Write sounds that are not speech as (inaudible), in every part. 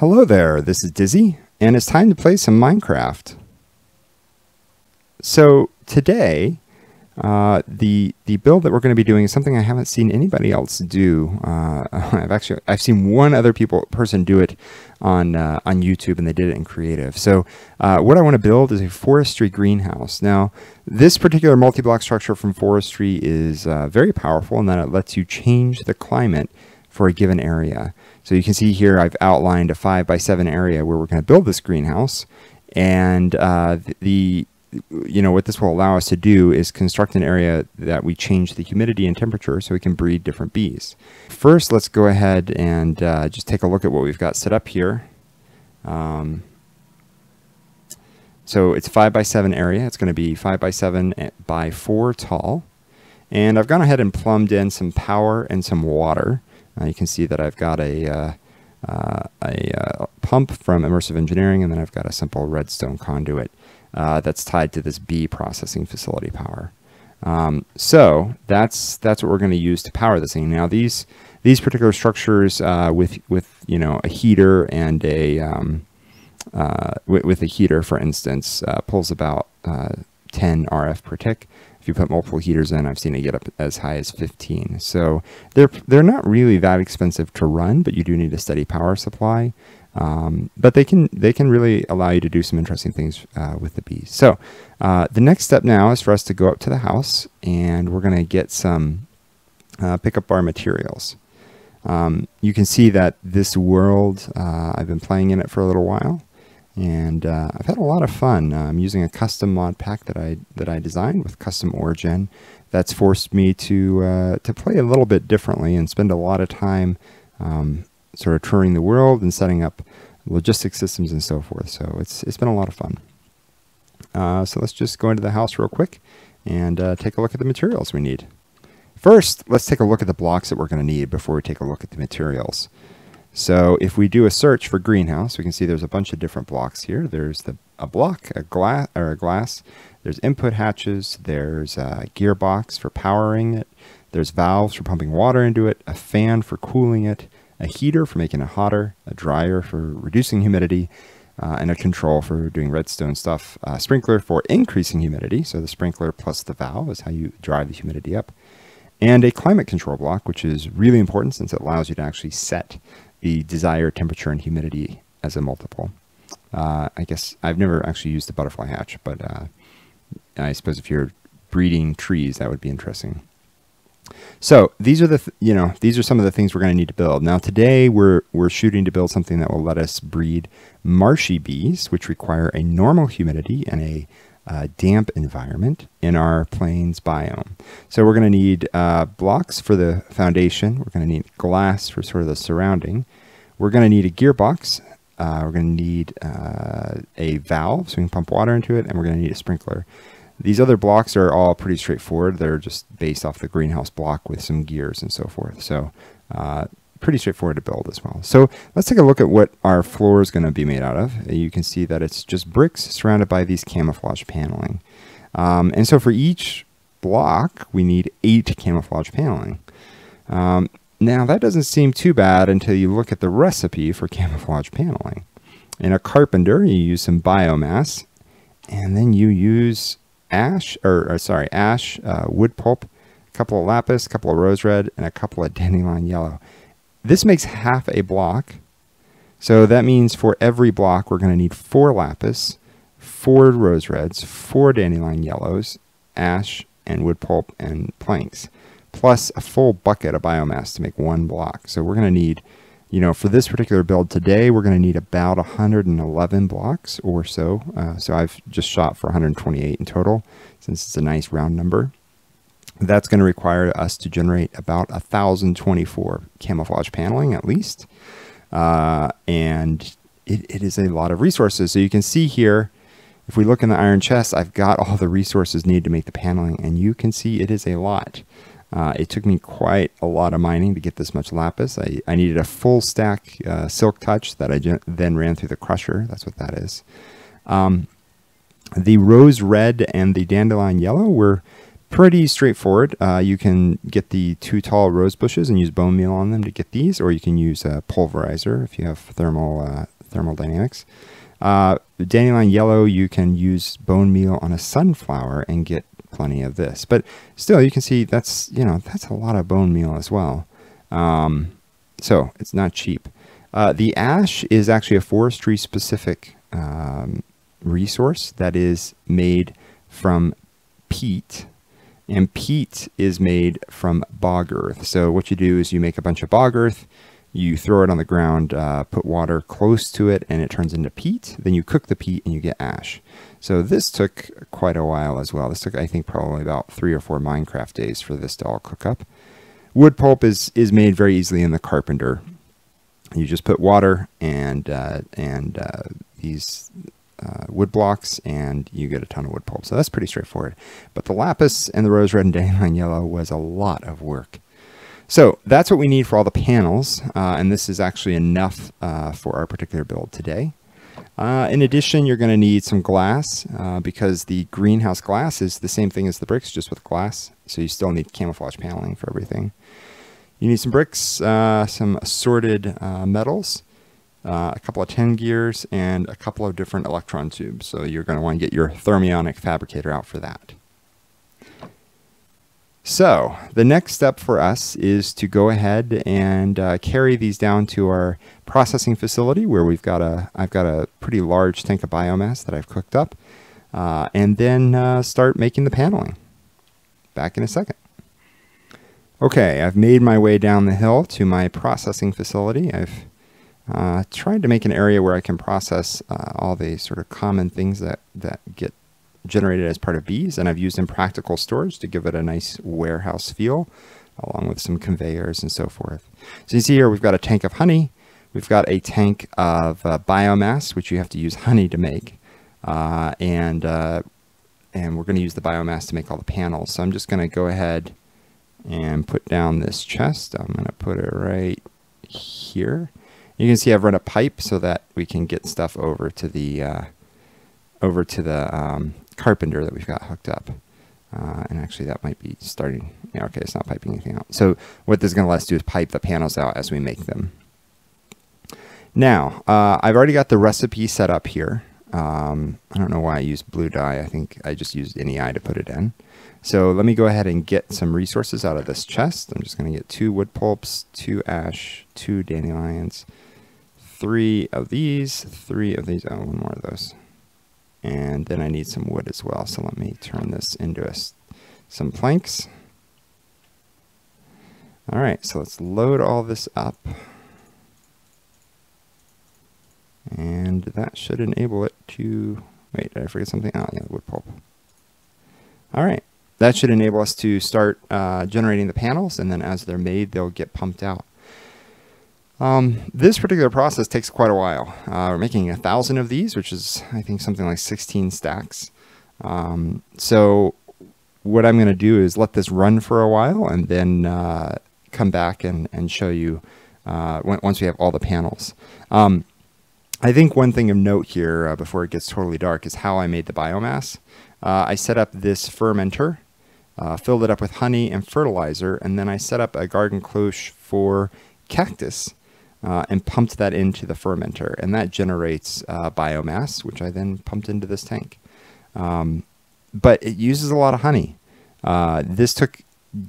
Hello there, this is Dizzy, and it's time to play some Minecraft. So today, uh, the the build that we're going to be doing is something I haven't seen anybody else do. Uh, (laughs) I've actually I've seen one other people person do it on uh, on YouTube, and they did it in Creative. So uh, what I want to build is a forestry greenhouse. Now, this particular multi-block structure from forestry is uh, very powerful in that it lets you change the climate for a given area. So you can see here I've outlined a five by seven area where we're going to build this greenhouse, and uh, the you know, what this will allow us to do is construct an area that we change the humidity and temperature so we can breed different bees. First, let's go ahead and uh, just take a look at what we've got set up here. Um, so it's 5 by 7 area. It's going to be 5 by 7 by 4 tall. And I've gone ahead and plumbed in some power and some water. Uh, you can see that I've got a, uh, uh a pump from Immersive Engineering, and then I've got a simple redstone conduit that's tied to this bee processing facility power. Um, so that's that's what we're going to use to power this thing. Now these these particular structures uh, with with you know a heater and a um, uh, with, with, a heater, for instance, uh, pulls about uh, 10 RF per tick. If you put multiple heaters in, I've seen it get up as high as 15. So they're they're not really that expensive to run, but you do need a steady power supply. Um, but they can they can really allow you to do some interesting things uh, with the bees. So uh, the next step now is for us to go up to the house and we're going to get some uh, pick up our materials. Um, you can see that this world uh, I've been playing in it for a little while, and uh, I've had a lot of fun. I'm using a custom mod pack that I that I designed with custom origin. That's forced me to uh, to play a little bit differently and spend a lot of time. Um, sort of touring the world and setting up logistics systems and so forth. So it's it's been a lot of fun. Uh, so let's just go into the house real quick and uh, take a look at the materials we need. First, let's take a look at the blocks that we're going to need before we take a look at the materials. So if we do a search for greenhouse, we can see there's a bunch of different blocks here. There's the a block, a glass, or a glass. There's input hatches. There's a gearbox for powering it. There's valves for pumping water into it. A fan for cooling it a heater for making it hotter, a dryer for reducing humidity, uh, and a control for doing redstone stuff. A sprinkler for increasing humidity, so the sprinkler plus the valve is how you drive the humidity up. And a climate control block, which is really important since it allows you to actually set the desired temperature and humidity as a multiple. Uh, I guess I've never actually used the butterfly hatch, but uh, I suppose if you're breeding trees, that would be interesting. So these are the th- you know these are some of the things we're going to need to build. Now today we're we're shooting to build something that will let us breed marshy bees, which require a normal humidity and a uh, damp environment in our plains biome. So we're going to need uh, blocks for the foundation. We're going to need glass for sort of the surrounding. We're going to need a gearbox. Uh, we're going to need uh, a valve so we can pump water into it, and we're going to need a sprinkler. These other blocks are all pretty straightforward. They're just based off the greenhouse block with some gears and so forth. So uh, pretty straightforward to build as well. So let's take a look at what our floor is going to be made out of. You can see that it's just bricks surrounded by these camouflage paneling. Um, and so for each block, we need eight camouflage paneling. Um, now that doesn't seem too bad until you look at the recipe for camouflage paneling. In a carpenter, you use some biomass, and then you use ash, or, or sorry, ash, uh, wood pulp, a couple of lapis, a couple of rose red, and a couple of (laughs) dandelion yellow. This makes half a block. So that means for every block, we're going to need four lapis, four rose reds, four dandelion yellows, ash, and wood pulp and planks, plus a full bucket of biomass to make one block. So we're going to need you know, for this particular build today, we're going to need about 111 blocks or so. Uh, so I've just shot for 128 in total, since it's a nice round number. That's going to require us to generate about 1,024 camouflage paneling at least. Uh, and it, it is a lot of resources. So you can see here, if we look in the iron chest, I've got all the resources needed to make the paneling, and you can see it is a lot. Uh, it took me quite a lot of mining to get this much lapis. I, I needed a full stack uh, silk touch that I then ran through the crusher. That's what that is. Um, the rose red and the dandelion yellow were pretty straightforward. Uh, you can get the two tall rose bushes and use bone meal on them to get these, or you can use a pulverizer if you have thermal uh, thermodynamics. Uh, dandelion yellow, you can use bone meal on a sunflower and get plenty of this. But still, you can see that's you know that's a lot of bone meal as well. Um, so it's not cheap. Uh, the ash is actually a forestry specific um, resource that is made from peat and peat is made from bog earth. So what you do is you make a bunch of bog earth, you throw it on the ground, uh, put water close to it, and it turns into peat. Then you cook the peat and you get ash. So this took quite a while as well. This took, I think, probably about three or four Minecraft days for this to all cook up. Wood pulp is is made very easily in the carpenter. You just put water and uh, and uh, these uh, wood blocks and you get a ton of wood pulp. So that's pretty straightforward. But the lapis and the rose red and dandelion (laughs) yellow was a lot of work. So that's what we need for all the panels, uh, and this is actually enough uh, for our particular build today. Uh, in addition, you're going to need some glass uh, because the greenhouse glass is the same thing as the bricks, just with glass. So you still need camouflage paneling for everything. You need some bricks, some assorted metals, uh, a couple of tin gears, and a couple of different electron tubes. So you're going to want to get your thermionic fabricator out for that. So the next step for us is to go ahead and uh, carry these down to our processing facility where we've got a, I've got a pretty large tank of biomass that I've cooked up, uh, and then uh, start making the paneling. Back in a second. Okay, I've made my way down the hill to my processing facility. I've uh, tried to make an area where I can process uh, all the sort of common things that, that get generated as part of bees, and I've used Impractical Storage to give it a nice warehouse feel, along with some conveyors and so forth. So you see here we've got a tank of honey, we've got a tank of uh, biomass, which you have to use (laughs) honey to make, uh, and uh, and we're going to use the biomass to make all the panels. So I'm just going to go ahead and put down this chest. I'm going to put it right here. You can see I've run a pipe so that we can get stuff over to the uh, over to the um, carpenter that we've got hooked up. Uh, and actually that might be starting. Yeah, okay, it's not piping anything out. So what this is going to let us do is pipe the panels out as we make them. Now, uh, I've already got the recipe set up here. Um, I don't know why I used blue dye. I think I just used NEI to put it in. So let me go ahead and get some resources out of this chest. I'm just going to get two wood pulps, two ash, two dandelions, three of these, three of these, oh, one more of those. And then I need some wood as well, so let me turn this into a, some planks. All right, so let's load all this up. And that should enable it to, wait, did I forget something? Oh, yeah, the wood pulp. All right, that should enable us to start uh, generating the panels, and then as they're made, they'll get pumped out. Um, this particular process takes quite a while. Uh, we're making a thousand of these, which is, I think, something like 16 stacks. Um, so what I'm going to do is let this run for a while and then uh, come back and, and show you uh, once we have all the panels. Um, I think one thing of note here uh, before it gets totally dark is how I made the biomass. Uh, I set up this fermenter, uh, filled it up with honey and fertilizer, and then I set up a garden cloche for cactus uh, and pumped that into the fermenter. And that generates uh, biomass, which I then pumped into this tank. Um, but it uses a lot of honey. Uh, this took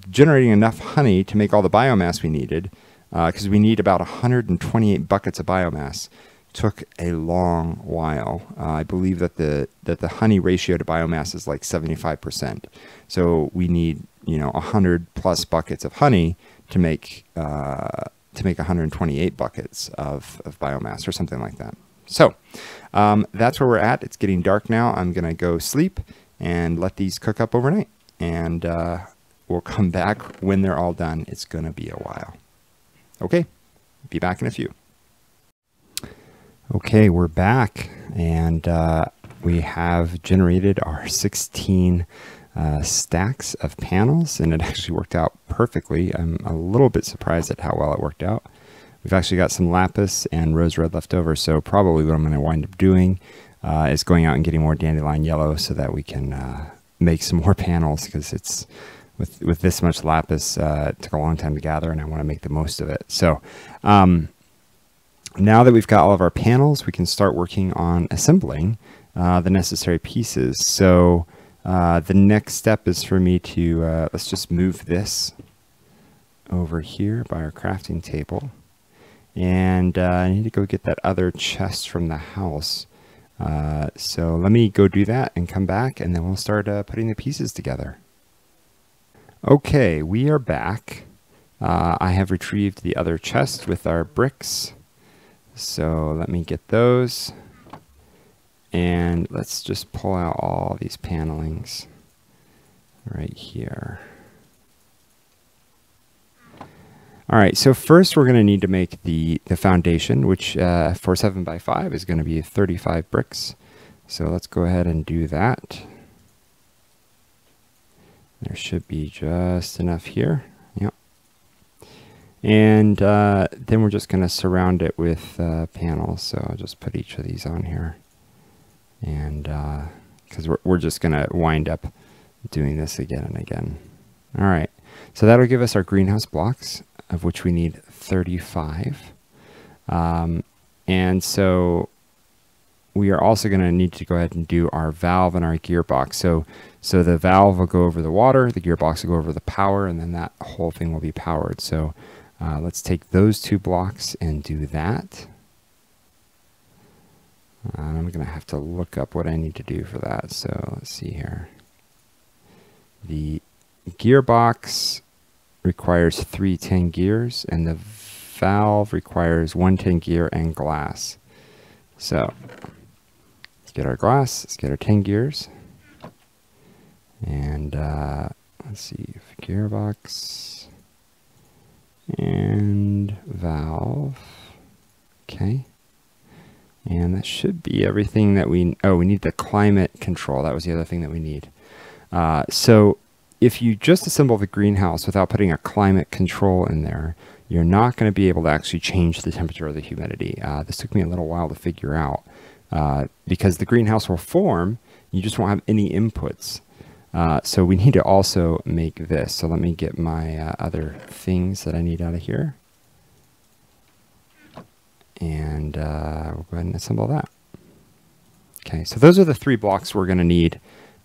generating enough honey to make all the biomass we needed, because uh, we need about 128 buckets of biomass. Took a long while. Uh, I believe that the that the honey ratio to biomass is like 75%. So we need you know 100 plus buckets of honey to make uh, to make 128 buckets of, of biomass or something like that. So um, that's where we're at. It's getting dark now. I'm going to go sleep and let these cook up overnight. And uh, we'll come back when they're all done. It's going to be a while. Okay, be back in a few. Okay, we're back. And uh, we have generated our 16 uh, stacks of panels, and it (laughs) actually worked out perfectly. I'm a little bit surprised at how well it worked out. We've actually got some lapis and rose red left over, so probably what I'm going to wind up doing uh, is going out and getting more dandelion yellow so that we can uh, make some more (laughs) panels because it's with with this much lapis uh, it took a long time to gather and I want to make the most of it. So um, now that we've got all of our panels, we can start working on assembling uh, the necessary pieces. So uh, the next step is for me to, uh, let's just move this over here by our crafting table. And uh, I need to go get that other chest from the house. Uh, so let me go do that and come back and then we'll start uh, putting the pieces together. Okay, we are back. I have retrieved the other chest with our bricks. So let me get those. And let's just pull out all these panelings right here. All right, so first we're going to need to make the, the foundation, which uh, for 7 by 5 is going to be 35 bricks. So let's go ahead and do that. There should be just enough here. And uh, then we're just going to surround it with uh, panels. So I'll just put each of these on here and because uh, we're, we're just going to wind up doing this again and again. All right, so that'll give us our greenhouse blocks, of which we need 35. Um, and so we are also going to need to go ahead and do our valve and our gearbox. So, so the valve will go over the water, the gearbox will go over the power, and then that whole thing will be powered. So uh, let's take those two blocks and do that. I'm going to have to look up what I need to do for that. So let's see here. The gearbox requires 3 tin gears and the valve requires 1 tin gear and glass. So let's get our glass, let's get our tin gears. And uh, let's see, gearbox and valve. Okay. And that should be everything that we, oh, we need the climate control. That was the other thing that we need. Uh, so if you just assemble the greenhouse without putting a climate control in there, you're not going to be able to actually change the temperature or the humidity. Uh, this took me a little while to figure out uh, because the greenhouse will form, you just won't have any inputs. Uh, so we need to also make this. So let me get my uh, other things that I need out of here and uh, we'll go ahead and assemble that. Okay, so those are the three blocks we're going to need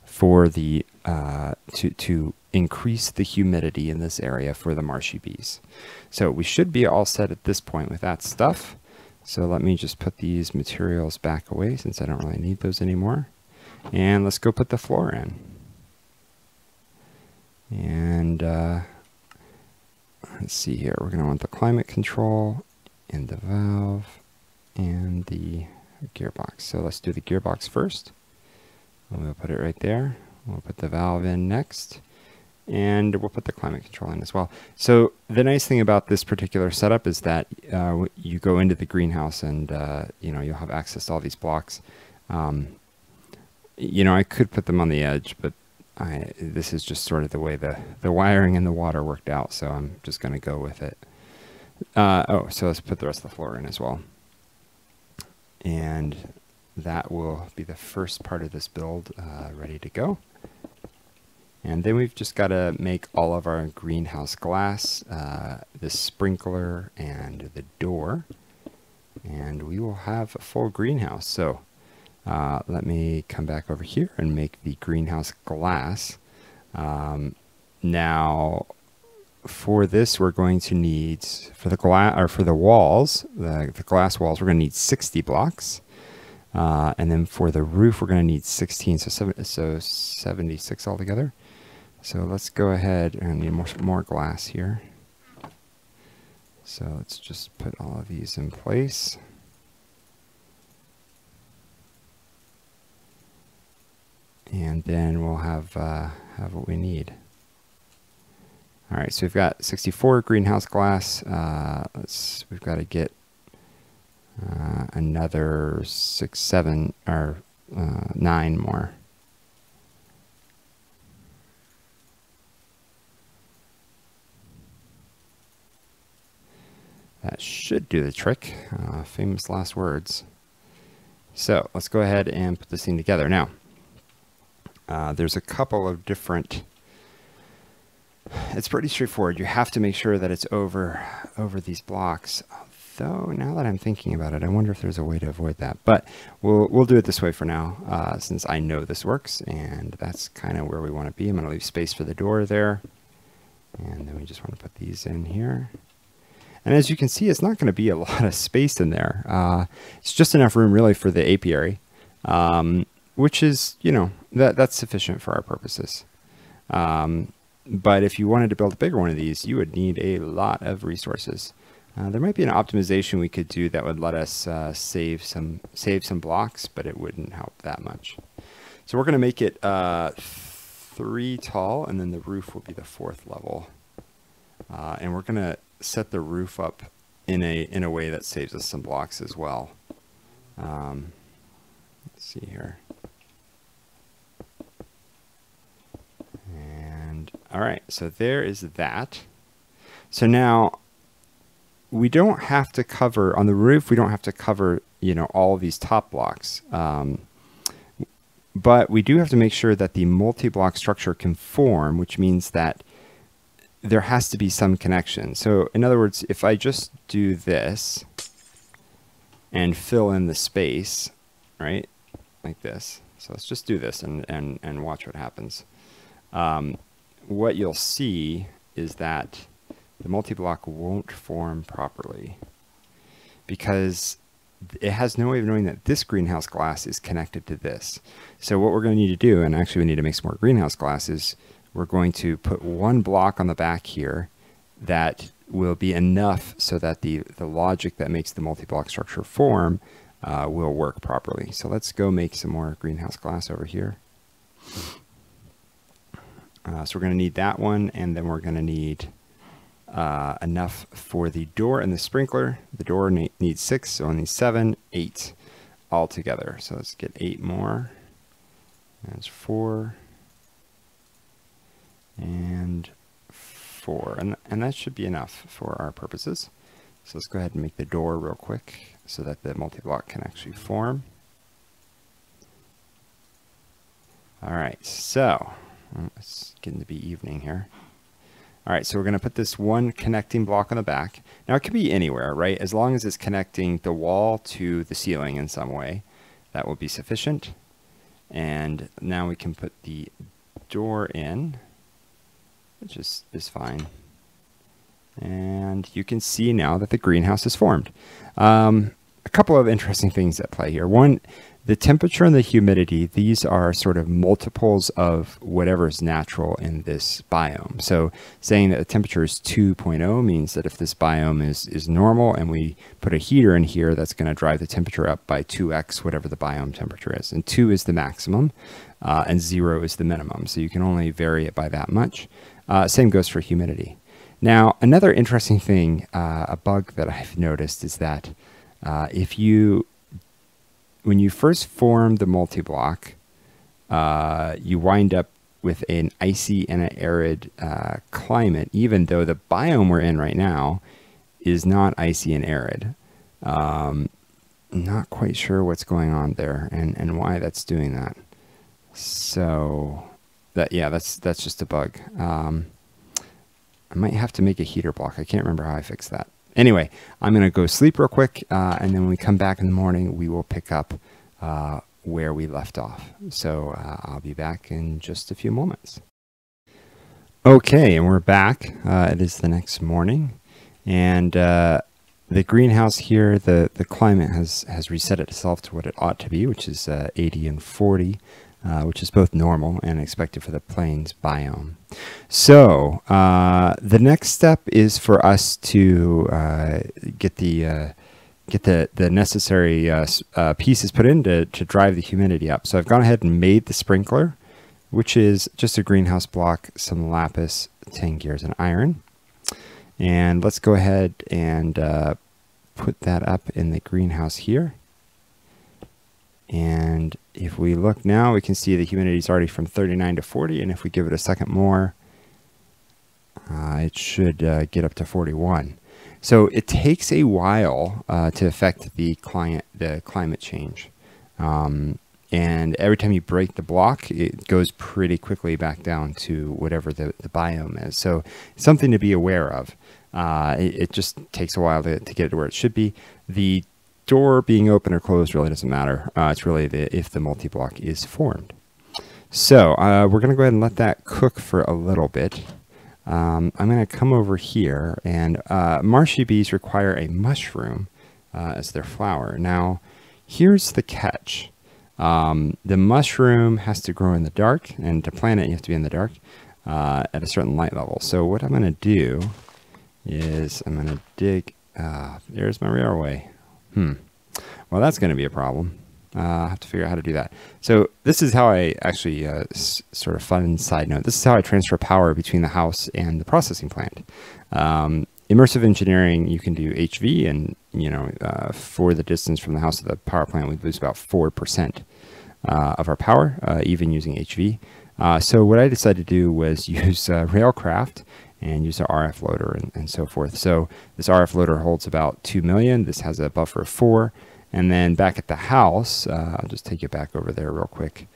for the uh, to to increase the humidity in this area for the marshy bees. So we should be all set at this point with that stuff. So let me just put these materials back away since I don't really need those anymore. And let's go put the floor in. Uh, let's see here. We're going to want the climate control and the valve and the gearbox. So let's do the gearbox first. We'll put it right there. We'll put the valve in next. And we'll put the climate control in as well. So the nice thing about this particular setup is that uh, you go into the greenhouse and uh, you know you'll have access to all these blocks. Um, you know I could put them on the edge, but I, this is just sort of the way the, the wiring and the water worked out. So I'm just going to go with it. Uh, oh, so let's put the rest of the floor in as well. And that will be the first part of this build uh, ready to go. And then we've just got to make all of our greenhouse glass, uh, the sprinkler, and the door. And we will have a full greenhouse. So uh, let me come back over here and make the greenhouse glass. Um, now, for this, we're going to need for the glass or for the walls, the, the glass walls, we're going to need 60 blocks. Uh, and then for the roof, we're going to need 16, so, seven, so 76 altogether. So let's go ahead and need more, more glass here. So let's just put all of these in place. And then we'll have, uh, have what we need. All right, so we've got 64 greenhouse glass. Uh, let's we've got to get uh, another six, seven, or uh, nine more. That should do the trick. Uh, famous last words. So let's go ahead and put this thing together. Now, uh, there's a couple of different it's pretty straightforward. You have to make sure that it's over over these blocks. Though now that I'm thinking about it, I wonder if there's a way to avoid that. But we'll we'll do it this way for now, uh, since I know this works, and that's kind of where we want to be. I'm going to leave space for the door there, and then we just want to put these in here. And as you can see, it's not going to be a (laughs) lot of space in there. Uh, it's just enough room really for the apiary, um, which is, you know, that that's sufficient for our purposes. Um, but if you wanted to build a bigger one of these, you would need a lot of resources. Uh, there might be an optimization we could do that would let us uh, save some save some blocks, but it wouldn't help that much. So we're going to make it uh, three tall, and then the roof will be the fourth level. Uh, and we're going to set the roof up in a in a way that saves us some blocks as well. Um, let's see here. All right, so there is that. So now we don't have to cover on the roof. We don't have to cover you know all these top blocks, um, but we do have to make sure that the multi-block structure can form, which means that there has to be some connection. So in other words, if I just do this and fill in the space, right, like this. So let's just do this and and and watch what happens. Um, what you'll see is that the multi-block won't form properly because it has no way of knowing that this greenhouse glass is connected to this. So what we're going to need to do, and actually we need to make some more greenhouse glasses, we're going to put one block on the back here that will be enough so that the, the logic that makes the multi-block structure form uh, will work properly. So let's go make some more greenhouse glass over here. Uh, so we're going to need that one, and then we're going to need uh, enough for the door and the sprinkler. The door ne needs six, so I need seven, eight altogether. So let's get eight more. That's four and four, and, and that should be enough for our purposes. So let's go ahead and make the door real quick so that the multi-block can actually form. All right, so it's getting to be evening here. All right, so we're going to put this one connecting block on the back. Now, it could be anywhere, right? As long as it's connecting the wall to the ceiling in some way, that will be sufficient. And now we can put the door in, which is, is fine. And you can see now that the greenhouse is formed. Um, a couple of interesting things at play here. One, the temperature and the humidity, these are sort of multiples of whatever is natural in this biome. So saying that the temperature is 2.0 means that if this biome is, is normal and we put a heater in here, that's going to drive the temperature up by 2x, whatever the biome temperature is. And 2 is the maximum, uh, and 0 is the minimum. So you can only vary it by that much. Uh, same goes for humidity. Now, another interesting thing, uh, a bug that I've (laughs) noticed is that uh, if you when you first form the multi-block, uh, you wind up with an icy and an arid uh, climate, even though the biome we're in right now is not icy and arid. Um, not quite sure what's going on there and, and why that's doing that. So that yeah, that's that's just a bug. Um, I might have to make a heater block. I can't remember how I fixed that. Anyway, I'm going to go sleep real quick, uh, and then when we come back in the morning, we will pick up uh, where we left off. So uh, I'll be back in just a few moments. Okay, and we're back. Uh, it is the next morning, and uh, the greenhouse here, the, the climate has, has reset itself to what it ought to be, which is uh, 80 and 40 uh, which is both normal and expected for the plains biome. So uh, the next step is for us to uh, get the uh, get the the necessary uh, uh, pieces put in to, to drive the humidity up. So I've gone ahead and made the sprinkler, which is just a greenhouse block, some lapis, tin gears, and iron. And let's go ahead and put that up in the greenhouse here. And if we look now, we can see the humidity is already from 39 to 40. And if we give it a second more, uh, it should uh, get up to 41. So it takes a while uh, to affect the client, the climate change. Um, and every time you break the block, it goes pretty quickly back down to whatever the, the biome is. So something to be aware of. Uh, it, it, just takes a while to, to get it to where it should be. The door being open or closed really doesn't matter. Uh, it's really the, if the multi-block is formed. So uh, we're going to go ahead and let that cook for a little bit. Um, I'm going to come over here, and uh, marshy bees require a mushroom uh, as their flower. Now, here's the catch. Um, the mushroom has to grow in the dark, and to plant it, you have to be in the dark uh, at a certain light level. So what I'm going to do is I'm going to dig. Uh, there's my railway. Hmm. Well, that's going to be a problem. Uh, I have to figure out how to do that. So this is how I actually, uh, sort of fun side note, this is how I transfer power between the house and the processing plant. Um, immersive engineering, you can do HV and, you know, uh, for the distance from the house to the power plant, we lose about 4% uh, of our power, uh, even using HV. Uh, so what I decided to do was (laughs) use Railcraft and use an RF loader and, and so forth. So this RF loader holds about 2 million. This has a buffer of 4. And then back at the house, uh, I'll just take you back over there real quick.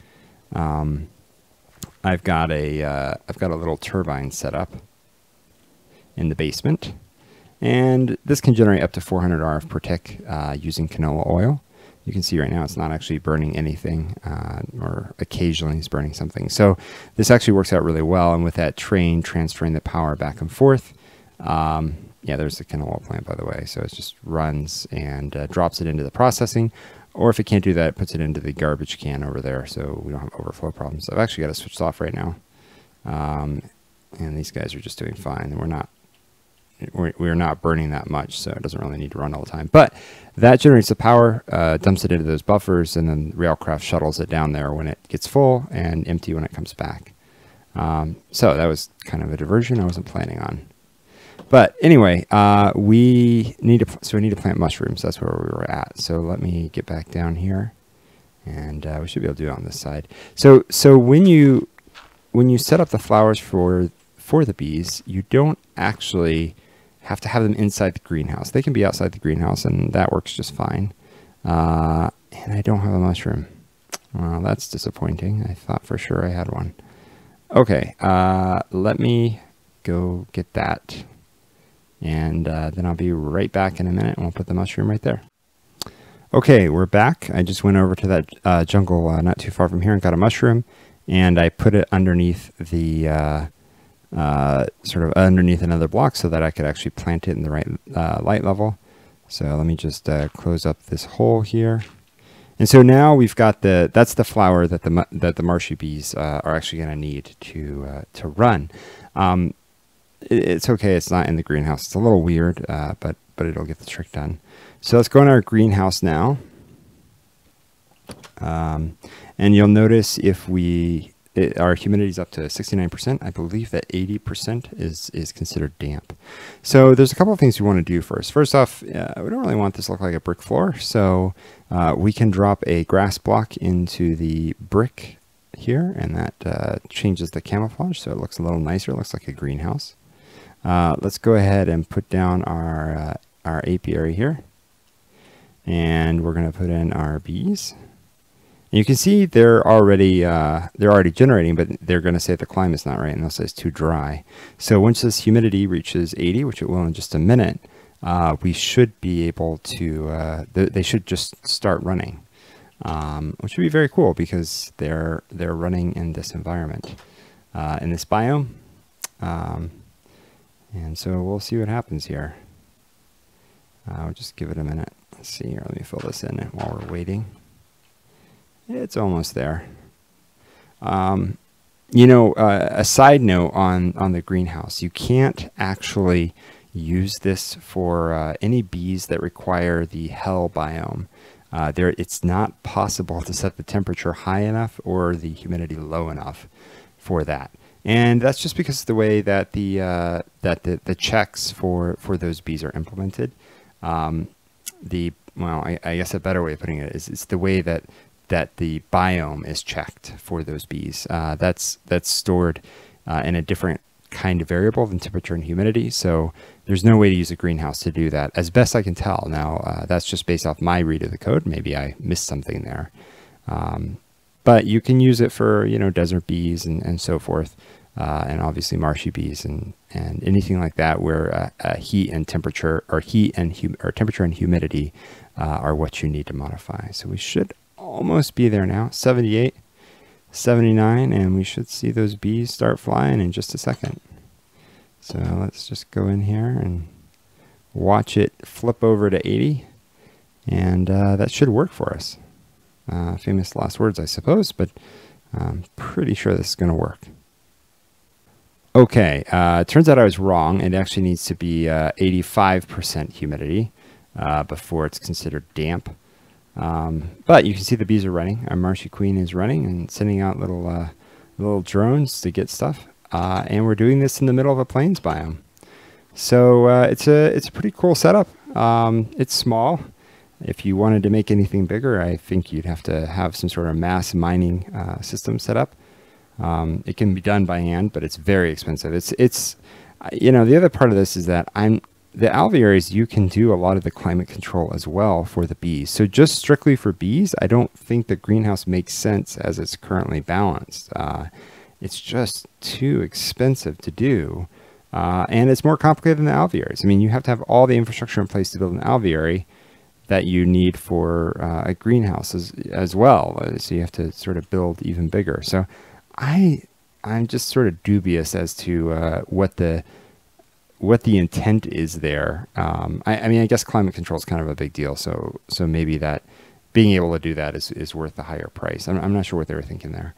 Um, I've got a have uh, got a little turbine set up in the basement, and this can generate up to 400 RF per tick uh, using canola oil. You can see right now it's not actually burning anything, uh, or occasionally it's burning something. So this actually works out really well, and with that train transferring the power back and forth, um, yeah, there's the canola plant, by the way. So it just runs and uh, drops it into the processing. Or if it can't do that, it puts it into the garbage can over there so we don't have overflow problems. I've actually got it switched off right now. Um, and these guys are just doing fine. We're not we're, not burning that much, so it doesn't really need to run all the time. But that generates the power, uh, dumps it into those buffers, and then Railcraft shuttles it down there when it gets full and empty when it comes back. Um, so that was kind of a diversion I wasn't planning on. But anyway, uh, we need to so we need to plant mushrooms. That's where we were at. So let me get back down here, and uh, we should be able to do it on this side. So so when you when you set up the flowers for for the bees, you don't actually have to have them inside the greenhouse. They can be outside the greenhouse, and that works just fine. Uh, and I don't have a mushroom. Well, that's disappointing. I thought for sure I had one. Okay, uh, let me go get that. And uh, then I'll be right back in a minute and we'll put the mushroom right there. Okay, we're back. I just went over to that uh, jungle uh, not too far from here and got a mushroom. And I put it underneath the, uh, uh, sort of underneath another block so that I could actually plant it in the right uh, light level. So let me just close up this hole here. And so now we've got the, that's the flower that the, that the marshy bees are actually going to need to, to run. Um, it's okay. It's not in the greenhouse. It's a little weird, uh, but but it'll get the trick done. So let's go in our greenhouse now. Um, and you'll notice if we it, our humidity is up to 69%. I believe that 80% is is considered damp. So there's a couple of things we want to do first. First off, uh, we don't really want this to look like a brick floor, so uh, we can drop a grass block into the brick here, and that uh, changes the camouflage, so it looks a little nicer. It looks like a greenhouse. Uh, let's go ahead and put down our, uh, our apiary here. And we're going to put in our bees. You can see they're already uh, they're already generating, but they're going to say the climate's not right, and they'll say it's too dry. So once this humidity reaches 80, which it will in just a minute, uh, we should be able to. Uh, th they should just start running, um, which would be very cool because they're they're running in this environment, uh, in this biome. Um, and so we'll see what happens here. I'll just give it a minute. Let's see here. Let me fill this in while we're waiting. It's almost there. Um, you know, uh, a side note on, on the greenhouse, you can't actually use this for uh, any bees that require the hell biome. Uh, there, it's not possible to set the temperature high enough or the humidity low enough for that and that's just because of the way that the uh, that the, the checks for for those bees are implemented. Um, the well, I, I, guess a better way of putting it is it's the way that that the biome is checked for those bees. Uh, that's that's stored uh, in a different kind of variable than temperature and humidity. So there's no way to use a greenhouse to do that, as best I can tell. Now uh, that's just based off my read of the code. Maybe I missed something there. Um, but you can use it for you know desert bees and, and so forth, uh, and obviously marshy bees and and anything like that where uh, uh, heat and temperature or heat and hum- or temperature and humidity are what you need to modify. So we should almost be there now. 78, 79, and we should see those bees start flying in just a second. So let's just go in here and watch it flip over to 80, and uh, that should work for us. Uh, famous last words, I suppose, but I'm pretty sure this is going to work. Okay, uh, turns out I was wrong. It actually needs to be 85% uh, humidity uh, before it's considered damp. Um, but you can see the bees are running. Our Marshy Queen is running and sending out little uh, little drones to get stuff. Uh, and we're doing this in the middle of a plains biome. So uh, it's a it's a pretty cool setup. Um, it's small. If you wanted to make anything bigger, I think you'd have to have some sort of mass mining uh, system set up. Um, it can be done by hand, but it's very expensive. It's it's you know the other part of this is that I'm the alvearies, you can do a lot of the climate control as well for the bees. So just strictly for bees, I don't think the greenhouse makes sense as it's currently balanced. Uh, it's just too expensive to do. Uh, and it's more complicated than the alvearies. I mean, you have to have all the infrastructure in place to build an alveary that you need for uh, a greenhouse as, as well. Uh, so you have to sort of build even bigger. So I, I'm just sort of dubious as to uh, what the what the intent is there. Um, I, I, mean, I guess climate control is kind of a big deal, so so maybe that being able to do that is, is worth the higher price. I'm, I'm not sure what they were thinking there,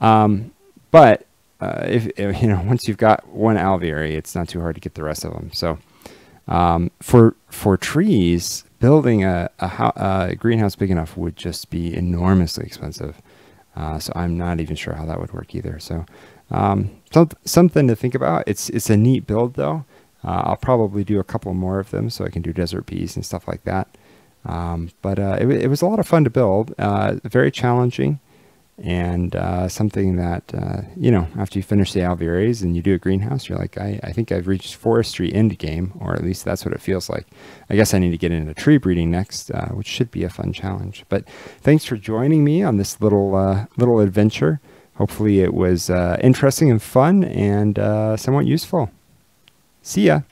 um, but uh, if, if, you know (laughs) once you've got one alveary, it's not too hard to get the rest of them. So um, for for trees, building a, a, a, greenhouse big enough would just be enormously expensive. Uh, so I'm not even sure how that would work either. So um, something to think about. It's it's a neat build though. Uh, I'll probably do a couple more of them so I can do desert bees and stuff like that. Um, but uh, it, it, was a lot of fun to build, uh, very challenging, and uh, something that, uh, you know, after you finish the alvearies and you do a greenhouse, you're like, I, I think I've reached forestry end game, or at least that's what it feels like. I guess I need to get into tree breeding next, uh, which should be a fun challenge. But thanks for joining me on this little little adventure. Hopefully, it was interesting and fun and somewhat useful. See ya.